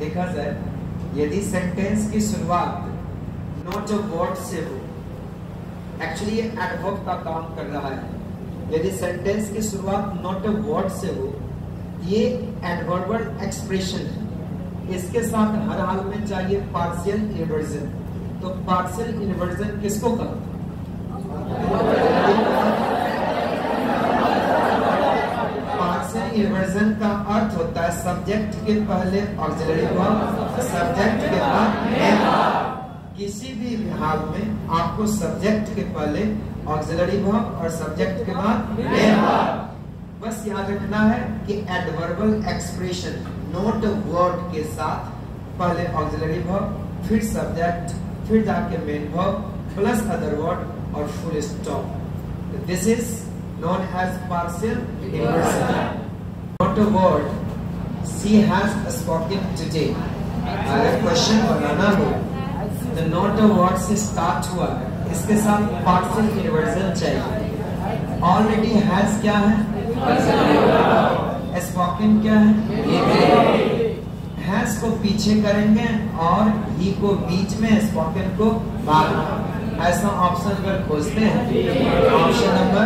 देखा जाए यदि सेंटेंस की शुरुआत नॉट अ वर्ड से हो एक्चुअली ये एडवर्ब का काम कर रहा है। यदि सेंटेंस की शुरुआत नॉट अ वर्ड से हो, ये एडवर्बल एक्सप्रेशन है। इसके साथ हर हाल में चाहिए पार्शियल इन्वर्जन तो पार्शियल इन्वर्जन किसको कहते पार्शियल इन्वर्जन का अर्थ होता है सब्जेक्ट के पहले ऑक्सिलरी वर्ब सब्जेक्ट के बाद किसी भी विभाग में आपको सब्जेक्ट के पहले ऑक्सिलरी वर्ब और सब्जेक्ट के बाद बस याद रखना है कि एडवर्बल एक्सप्रेशन नोट वर्ड के साथ पहले ऑक्सिलरी वर्ब फिर सब्जेक्ट फिर जाके main verb plus other word और full stop this is known as partial inversion. Not a word she has spoken today. अगर क्वेश्चन बनाना हो तो नॉट अ वर्ड से स्टार्ट हुआ इसके साथ पार्शियल इन्वर्जन चाहिए। ऑलरेडी हैज़ क्या है? स्पोकन क्या है? हैज़ को पीछे करेंगे और ही को बीच में स्पोकन को बाद ऐसा ऑप्शन अगर खोजते हैं ऑप्शन नंबर